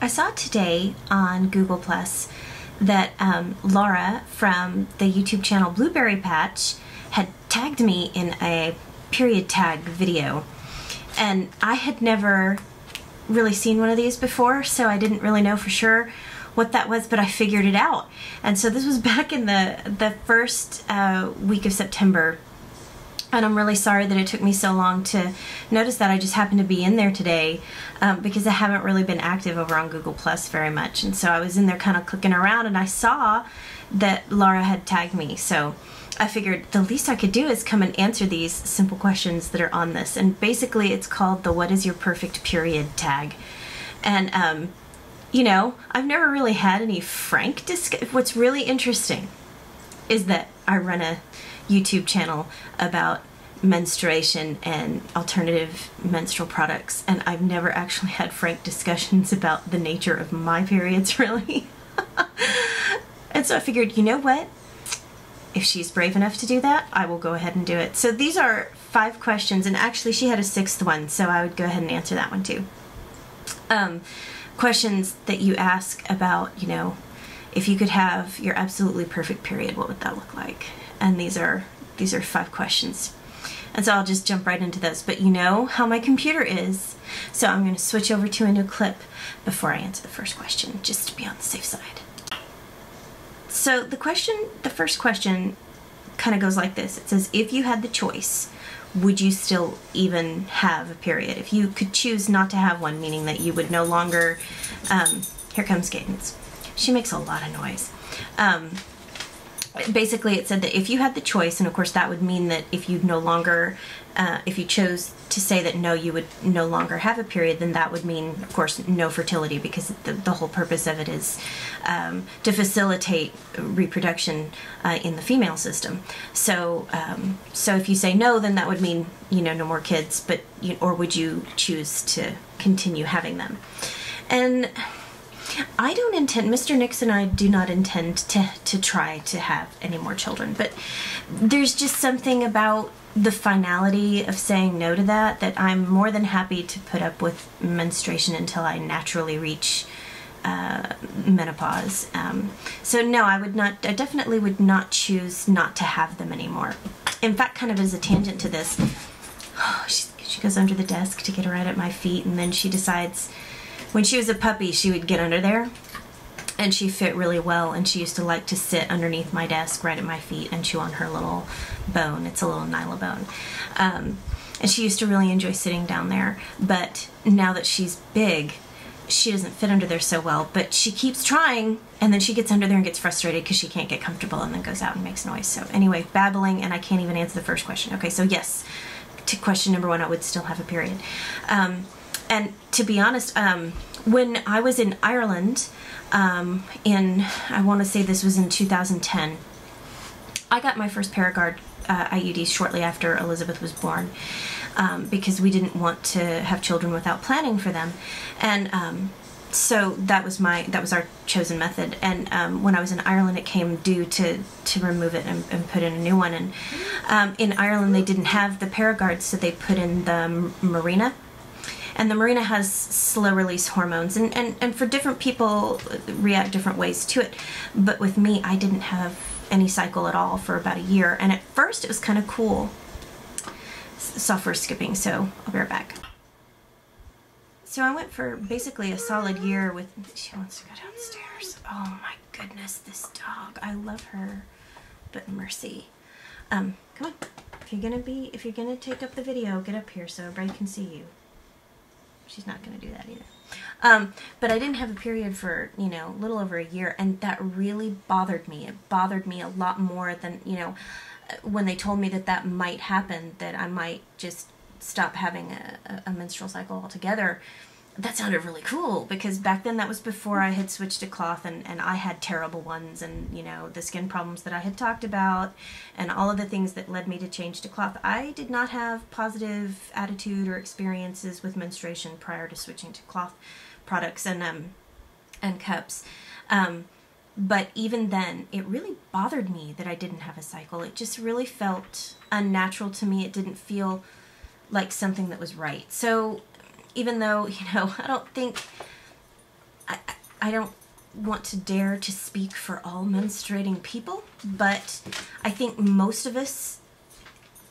I saw today on Google Plus that um, Laura from the YouTube channel BluBerri Patch had tagged me in a period tag video. And I had never really seen one of these before, so I didn't really know for sure what that was, but I figured it out. And so this was back in the the first uh, week of September. And I'm really sorry that it took me so long to notice that. I just happened to be in there today um, because I haven't really been active over on Google Plus very much. And so I was in there kind of clicking around and I saw that Laura had tagged me. So I figured the least I could do is come and answer these simple questions that are on this. And basically, it's called the What is Your Perfect Period tag. And, um, you know, I've never really had any frank discussion. What's really interesting is that I run a YouTube channel about menstruation and alternative menstrual products, and I've never actually had frank discussions about the nature of my periods, really. and so I figured, you know what? If she's brave enough to do that, I will go ahead and do it. So these are five questions, and actually, she had a sixth one, so I would go ahead and answer that one too. Um, questions that you ask about, you know, if you could have your absolutely perfect period, what would that look like? And these are these are five questions. And so I'll just jump right into those. But you know how my computer is, so I'm going to switch over to a new clip before I answer the first question, just to be on the safe side. So the question, the first question kind of goes like this. It says, if you had the choice, would you still even have a period? If you could choose not to have one, meaning that you would no longer, um, here comes Cadence. She makes a lot of noise. Um, basically it said that if you had the choice and of course that would mean that if you no longer uh, if you chose to say that no you would no longer have a period then that would mean of course no fertility because the, the whole purpose of it is um, to facilitate reproduction uh, in the female system. So um, so if you say no then that would mean you know no more kids but you, or would you choose to continue having them? And I don't intend, Mr. Nix and I do not intend to, to try to have any more children, but there's just something about the finality of saying no to that that I'm more than happy to put up with menstruation until I naturally reach uh, menopause. Um, so no, I would not. I definitely would not choose not to have them anymore. In fact, kind of as a tangent to this, oh, she, she goes under the desk to get her right at my feet, and then she decides when she was a puppy, she would get under there and she fit really well and she used to like to sit underneath my desk right at my feet and chew on her little bone. It's a little Nylabone. Um, and she used to really enjoy sitting down there. But now that she's big she doesn't fit under there so well but she keeps trying and then she gets under there and gets frustrated because she can't get comfortable and then goes out and makes noise. So anyway babbling and i can't even answer the first question. Okay so yes to question number one i would still have a period. Um, and to be honest, um, when I was in Ireland, um, in I want to say this was in 2010, I got my first Paragard uh, IUDs shortly after Elizabeth was born. Um, because we didn't want to have children without planning for them, and um, so that was my that was our chosen method. And um, when i was in ireland it came due to to remove it and, and put in a new one. And um, in ireland they didn't have the paragard so they put in the Mirena and the Mirena has slow release hormones and, and, and for different people react different ways to it. But with me i didn't have any cycle at all for about a year. And at first it was kind of cool software skipping so i'll be right back. So i went for basically a solid year with she wants to go downstairs. Oh my goodness this dog. I love her. But mercy. Um come on. If you're gonna be if you're gonna take up the video get up here so everybody can see you she's not going to do that either. Um, but I didn't have a period for, you know, a little over a year, and that really bothered me. It bothered me a lot more than, you know, when they told me that that might happen, that I might just stop having a, a menstrual cycle altogether that sounded really cool because back then that was before I had switched to cloth and, and I had terrible ones and you know the skin problems that I had talked about and all of the things that led me to change to cloth. I did not have positive attitude or experiences with menstruation prior to switching to cloth products and um and cups. Um, but even then it really bothered me that I didn't have a cycle. It just really felt unnatural to me. It didn't feel like something that was right. So even though, you know, I don't think I I don't want to dare to speak for all menstruating people, but I think most of us,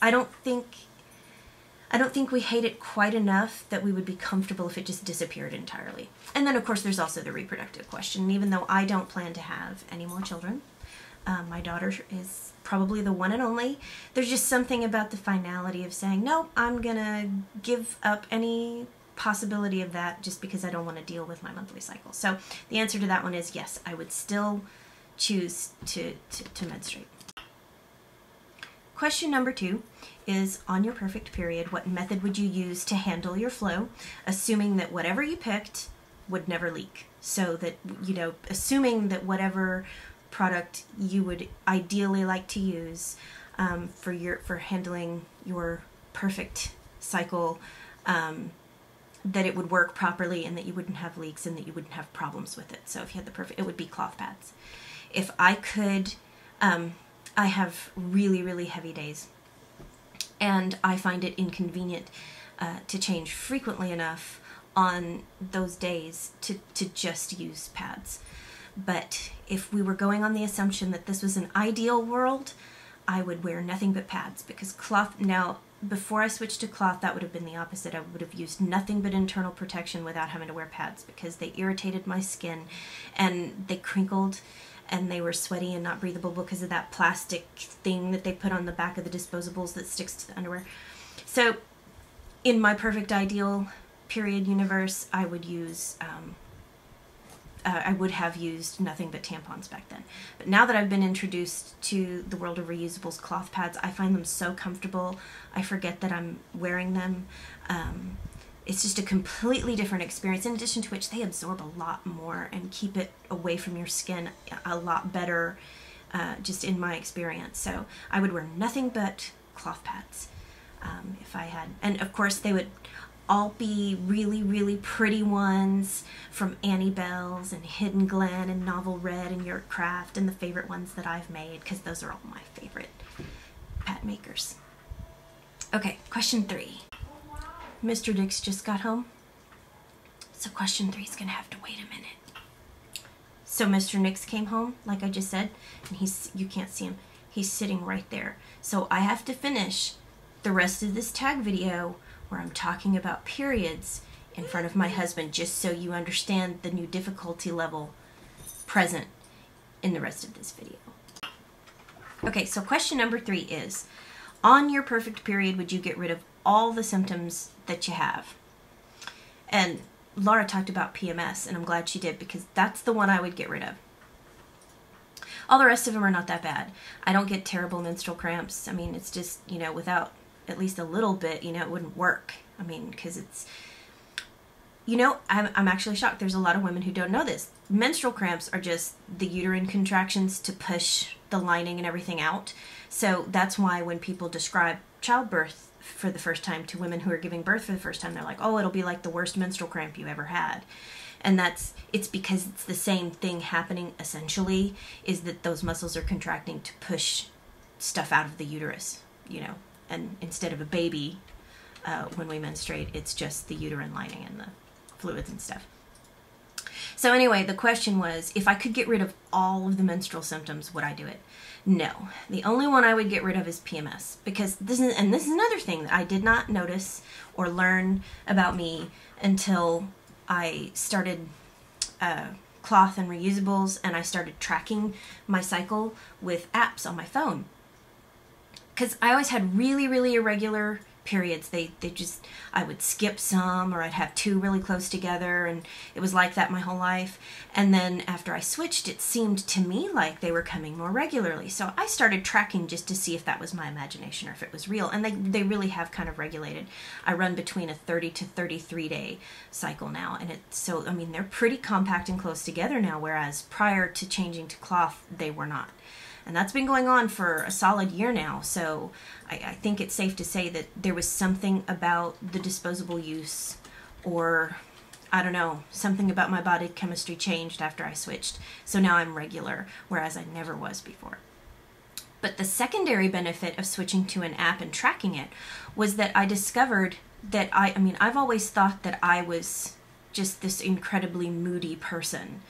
I don't think, I don't think we hate it quite enough that we would be comfortable if it just disappeared entirely. And then, of course, there's also the reproductive question. Even though I don't plan to have any more children, um, my daughter is probably the one and only. There's just something about the finality of saying, nope, I'm gonna give up any possibility of that just because I don't want to deal with my monthly cycle. So the answer to that one is yes, I would still choose to, to, to menstruate. Question number two is on your perfect period, what method would you use to handle your flow, assuming that whatever you picked would never leak? So that, you know, assuming that whatever product you would ideally like to use um, for your for handling your perfect cycle um, that it would work properly and that you wouldn't have leaks and that you wouldn't have problems with it. So if you had the perfect, it would be cloth pads. If I could, um, I have really, really heavy days and I find it inconvenient uh, to change frequently enough on those days to, to just use pads. But if we were going on the assumption that this was an ideal world, I would wear nothing but pads because cloth, now before I switched to cloth, that would have been the opposite. I would have used nothing but internal protection without having to wear pads because they irritated my skin and they crinkled and they were sweaty and not breathable because of that plastic thing that they put on the back of the disposables that sticks to the underwear. So, in my perfect ideal period universe, I would use um, uh, I would have used nothing but tampons back then. But now that I've been introduced to the world of reusables cloth pads, I find them so comfortable. I forget that I'm wearing them. Um, it's just a completely different experience, in addition to which they absorb a lot more and keep it away from your skin a lot better, uh, just in my experience. So I would wear nothing but cloth pads um, if I had. And of course, they would all be really, really pretty ones from Annie Bell's and Hidden Glen and Novel Red and York Craft and the favorite ones that I've made because those are all my favorite pad makers. Okay, question three. Mr. Nix just got home. So question three is going to have to wait a minute. So Mr. Nix came home, like I just said, and he's you can't see him. He's sitting right there. So I have to finish the rest of this tag video where I'm talking about periods in front of my husband just so you understand the new difficulty level present in the rest of this video. Okay, so question number three is, on your perfect period, would you get rid of all the symptoms that you have? And Laura talked about PMS, and I'm glad she did because that's the one I would get rid of. All the rest of them are not that bad. I don't get terrible menstrual cramps. I mean, it's just, you know, without at least a little bit, you know, it wouldn't work. I mean, because it's, you know, I'm, I'm actually shocked. There's a lot of women who don't know this. Menstrual cramps are just the uterine contractions to push the lining and everything out. So that's why when people describe childbirth for the first time to women who are giving birth for the first time, they're like, oh, it'll be like the worst menstrual cramp you ever had. And that's, it's because it's the same thing happening essentially, is that those muscles are contracting to push stuff out of the uterus, you know, and instead of a baby uh, when we menstruate, it's just the uterine lining and the fluids and stuff. So anyway, the question was, if I could get rid of all of the menstrual symptoms, would I do it? No. The only one I would get rid of is PMS because this is and this is another thing that I did not notice or learn about me until I started uh, cloth and reusables and I started tracking my cycle with apps on my phone because I always had really, really irregular periods. They, they just, I would skip some or I'd have two really close together and it was like that my whole life. And then after I switched, it seemed to me like they were coming more regularly. So I started tracking just to see if that was my imagination or if it was real. And they, they really have kind of regulated. I run between a 30 to 33 day cycle now. And it's so, I mean, they're pretty compact and close together now, whereas prior to changing to cloth, they were not. And that's been going on for a solid year now. So I, I think it's safe to say that there was something about the disposable use or I don't know, something about my body chemistry changed after I switched. So now I'm regular, whereas I never was before. But the secondary benefit of switching to an app and tracking it was that I discovered that I, I mean, I've always thought that I was just this incredibly moody person.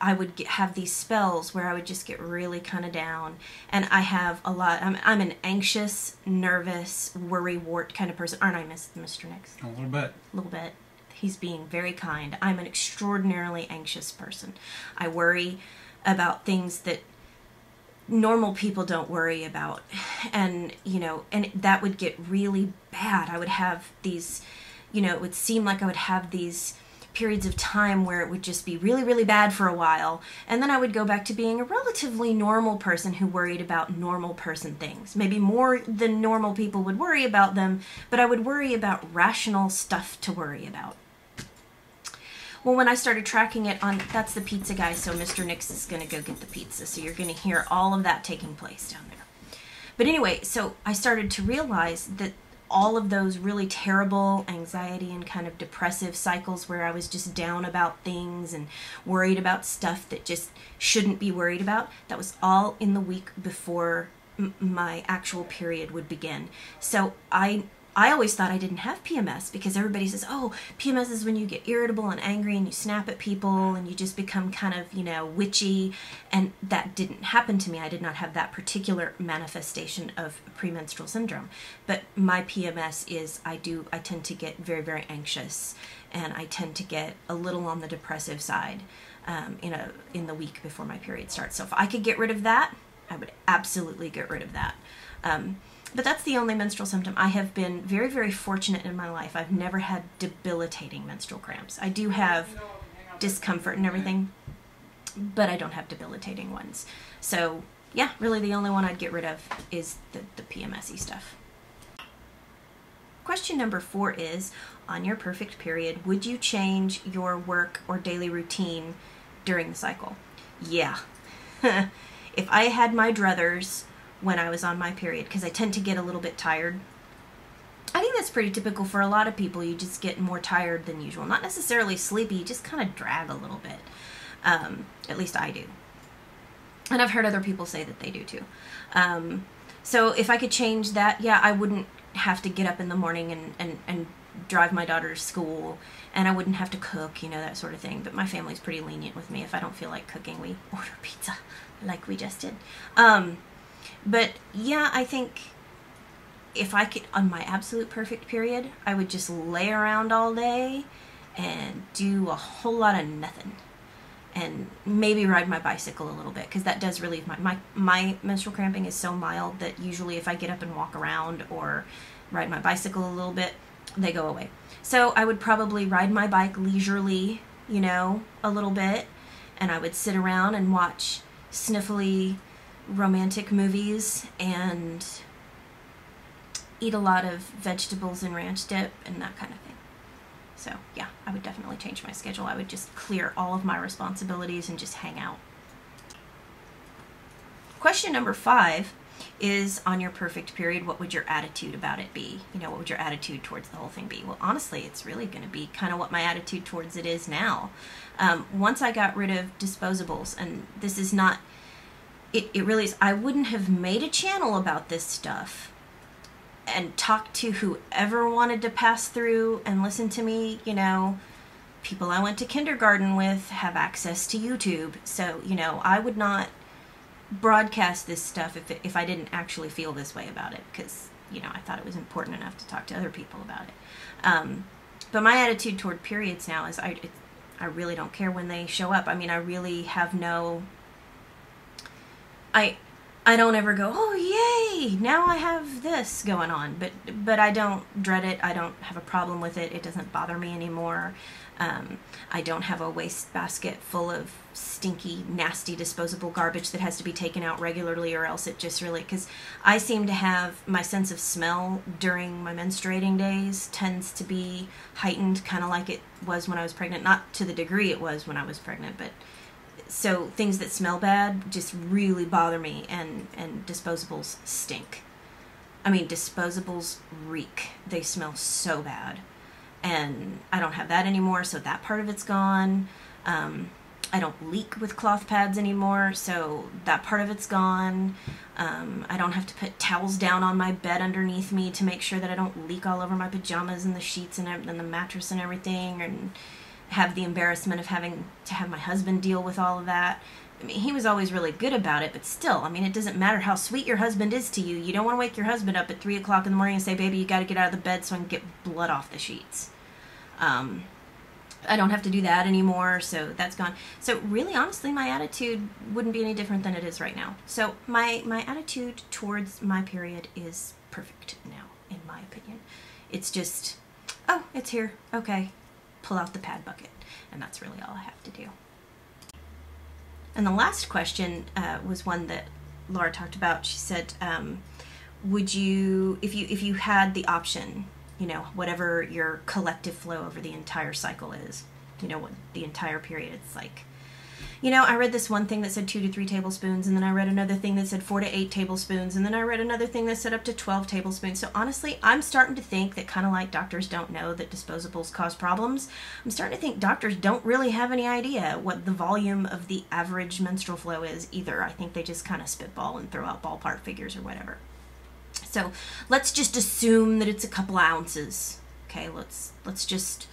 I would get, have these spells where I would just get really kind of down. And I have a lot, I'm, I'm an anxious, nervous, worry wart kind of person. Aren't I, Mr. Nix? A little bit. A little bit. He's being very kind. I'm an extraordinarily anxious person. I worry about things that normal people don't worry about. And, you know, and that would get really bad. I would have these, you know, it would seem like I would have these periods of time where it would just be really, really bad for a while. And then I would go back to being a relatively normal person who worried about normal person things. Maybe more than normal people would worry about them, but I would worry about rational stuff to worry about. Well, when I started tracking it on, that's the pizza guy, so Mr. Nix is going to go get the pizza. So you're going to hear all of that taking place down there. But anyway, so I started to realize that all of those really terrible anxiety and kind of depressive cycles where I was just down about things and worried about stuff that just shouldn't be worried about, that was all in the week before my actual period would begin. So I I always thought I didn't have PMS because everybody says, oh, PMS is when you get irritable and angry and you snap at people and you just become kind of, you know, witchy. And that didn't happen to me. I did not have that particular manifestation of premenstrual syndrome. But my PMS is I do, I tend to get very, very anxious and I tend to get a little on the depressive side um, in, a, in the week before my period starts. So if I could get rid of that, I would absolutely get rid of that. Um, but that's the only menstrual symptom. I have been very, very fortunate in my life. I've never had debilitating menstrual cramps. I do have discomfort and everything, but I don't have debilitating ones. So, yeah, really the only one I'd get rid of is the, the PMSy stuff. Question number four is On your perfect period, would you change your work or daily routine during the cycle? Yeah. if I had my druthers, when I was on my period because I tend to get a little bit tired. I think that's pretty typical for a lot of people. You just get more tired than usual. Not necessarily sleepy, just kind of drag a little bit. Um, at least I do. And I've heard other people say that they do too. Um, so if I could change that, yeah, I wouldn't have to get up in the morning and, and, and drive my daughter to school and I wouldn't have to cook, you know, that sort of thing. But my family's pretty lenient with me. If I don't feel like cooking, we order pizza like we just did. Um, but yeah, I think if I could, on my absolute perfect period, I would just lay around all day and do a whole lot of nothing. And maybe ride my bicycle a little bit because that does relieve my, my my menstrual cramping is so mild that usually if I get up and walk around or ride my bicycle a little bit they go away. So I would probably ride my bike leisurely you know a little bit and I would sit around and watch sniffly romantic movies and eat a lot of vegetables and ranch dip and that kind of thing. So, yeah, I would definitely change my schedule. I would just clear all of my responsibilities and just hang out. Question number five is on your perfect period, what would your attitude about it be? You know, what would your attitude towards the whole thing be? Well, honestly, it's really going to be kind of what my attitude towards it is now. Um, once I got rid of disposables, and this is not it, it really is. I wouldn't have made a channel about this stuff and talked to whoever wanted to pass through and listen to me. You know, people I went to kindergarten with have access to YouTube. So, you know, I would not broadcast this stuff if, it, if I didn't actually feel this way about it because, you know, I thought it was important enough to talk to other people about it. Um, but my attitude toward periods now is I, it, I really don't care when they show up. I mean, I really have no I I don't ever go, "Oh, yay! Now I have this going on." But but I don't dread it. I don't have a problem with it. It doesn't bother me anymore. Um, I don't have a waste basket full of stinky, nasty, disposable garbage that has to be taken out regularly, or else it just really. Because I seem to have my sense of smell during my menstruating days tends to be heightened, kind of like it was when I was pregnant. Not to the degree it was when I was pregnant, but so things that smell bad just really bother me and and disposables stink. I mean disposables reek. They smell so bad. And i don't have that anymore so that part of it's gone. Um, i don't leak with cloth pads anymore so that part of it's gone. Um, i don't have to put towels down on my bed underneath me to make sure that i don't leak all over my pajamas and the sheets and, and the mattress and everything and have the embarrassment of having to have my husband deal with all of that. I mean, he was always really good about it, but still, I mean, it doesn't matter how sweet your husband is to you. You don't want to wake your husband up at 3 o'clock in the morning and say, baby, you got to get out of the bed so I can get blood off the sheets. Um, I don't have to do that anymore, so that's gone. So really, honestly, my attitude wouldn't be any different than it is right now. So my my attitude towards my period is perfect now, in my opinion. It's just, oh, it's here. Okay, pull out the pad bucket, and that's really all I have to do. And the last question uh, was one that Laura talked about. She said, um, "Would you, if you if you had the option, you know, whatever your collective flow over the entire cycle is, you know, what the entire period, it's like." You know, I read this one thing that said two to three tablespoons, and then I read another thing that said four to eight tablespoons, and then I read another thing that said up to 12 tablespoons. So honestly, I'm starting to think that kind of like doctors don't know that disposables cause problems, I'm starting to think doctors don't really have any idea what the volume of the average menstrual flow is either. I think they just kind of spitball and throw out ballpark figures or whatever. So let's just assume that it's a couple ounces. Okay, let's let's just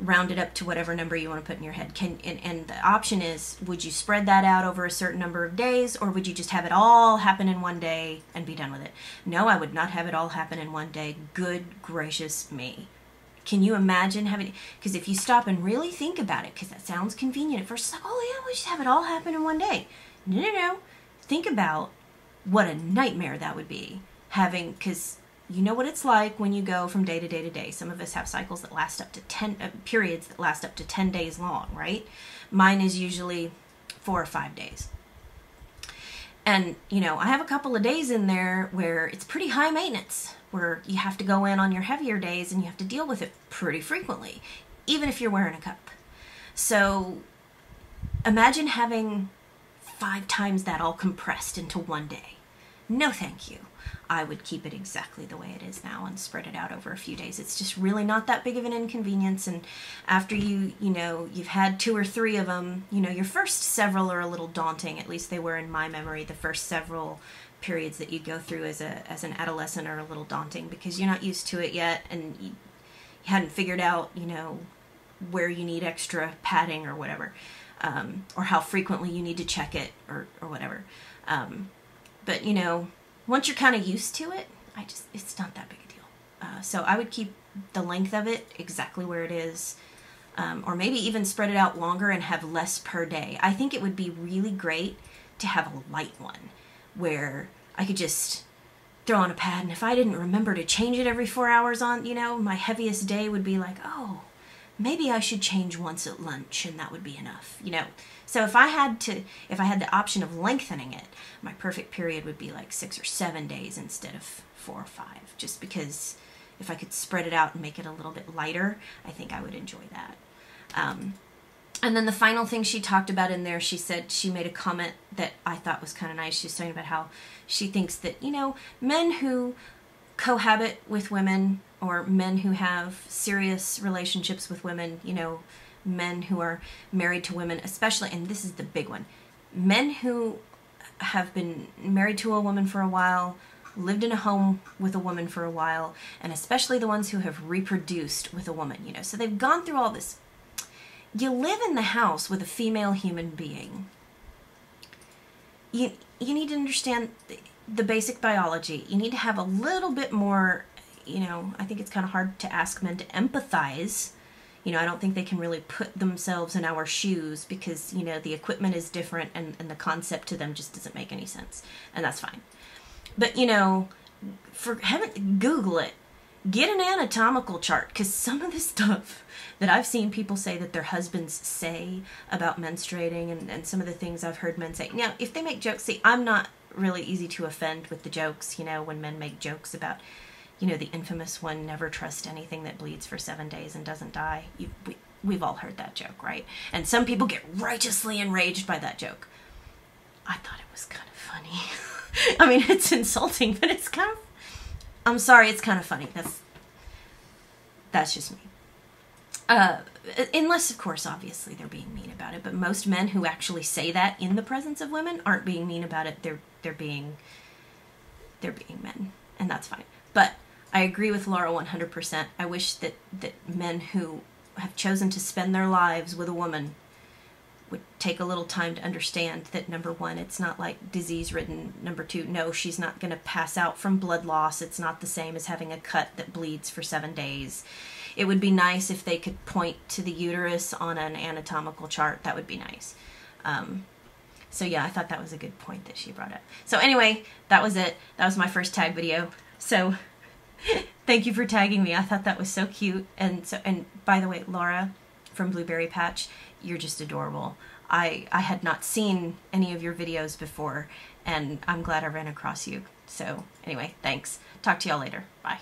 round it up to whatever number you want to put in your head. Can and, and the option is would you spread that out over a certain number of days or would you just have it all happen in one day and be done with it? No, I would not have it all happen in one day. Good gracious me. Can you imagine having because if you stop and really think about it, because that sounds convenient at first, it's like, oh yeah, we just have it all happen in one day. No, no, no. Think about what a nightmare that would be having because you know what it's like when you go from day to day to day. Some of us have cycles that last up to 10 uh, periods that last up to 10 days long, right? Mine is usually 4 or 5 days. And, you know, I have a couple of days in there where it's pretty high maintenance, where you have to go in on your heavier days and you have to deal with it pretty frequently, even if you're wearing a cup. So imagine having five times that all compressed into one day. No, thank you. I would keep it exactly the way it is now and spread it out over a few days. It's just really not that big of an inconvenience. And after you, you know, you've had two or three of them, you know, your first several are a little daunting. At least they were in my memory. The first several periods that you go through as a as an adolescent are a little daunting because you're not used to it yet and you, hadn't figured out, you know, where you need extra padding or whatever, um, or how frequently you need to check it or or whatever. Um, but you know once you're kind of used to it, I just it's not that big a deal. Uh, so I would keep the length of it exactly where it is, um, or maybe even spread it out longer and have less per day. I think it would be really great to have a light one where I could just throw on a pad, and if I didn't remember to change it every four hours on, you know, my heaviest day would be like, oh, maybe I should change once at lunch, and that would be enough, you know. So if I had to, if I had the option of lengthening it, my perfect period would be like six or seven days instead of four or five, just because if I could spread it out and make it a little bit lighter, I think I would enjoy that. Um, and then the final thing she talked about in there, she said she made a comment that I thought was kind of nice. She was talking about how she thinks that, you know, men who cohabit with women or men who have serious relationships with women, you know, men who are married to women, especially, and this is the big one men who have been married to a woman for a while, lived in a home with a woman for a while, and especially the ones who have reproduced with a woman, you know. So they've gone through all this. You live in the house with a female human being. You, you need to understand the, basic biology. You need to have a little bit more, you know, I think it's kind of hard to ask men to empathize you know, I don't think they can really put themselves in our shoes because, you know, the equipment is different and, and the concept to them just doesn't make any sense. And that's fine. But, you know, for heaven, Google it. Get an anatomical chart because some of the stuff that I've seen people say that their husbands say about menstruating and, and some of the things I've heard men say. Now, if they make jokes, see, I'm not really easy to offend with the jokes, you know, when men make jokes about you know, the infamous one, never trust anything that bleeds for seven days and doesn't die. You, we, we've all heard that joke, right? And some people get righteously enraged by that joke. I thought it was kind of funny. I mean, it's insulting, but it's kind of. I'm sorry, it's kind of funny. That's that's just me. Uh, unless, of course, obviously they're being mean about it. But most men who actually say that in the presence of women aren't being mean about it. They're they're being they're being men, and that's fine. But I agree with Laura 100%. I wish that, that men who have chosen to spend their lives with a woman would take a little time to understand that number one, it's not like disease ridden. Number two, no, she's not going to pass out from blood loss. It's not the same as having a cut that bleeds for seven days. It would be nice if they could point to the uterus on an anatomical chart. That would be nice. Um, so yeah, I thought that was a good point that she brought up. So anyway, that was it. That was my first tag video. So thank you for tagging me. I thought that was so cute. And so and by the way, Laura from BluBerri Patch, you're just adorable. I I had not seen any of your videos before and I'm glad I ran across you. So anyway, thanks. Talk to y'all later. Bye.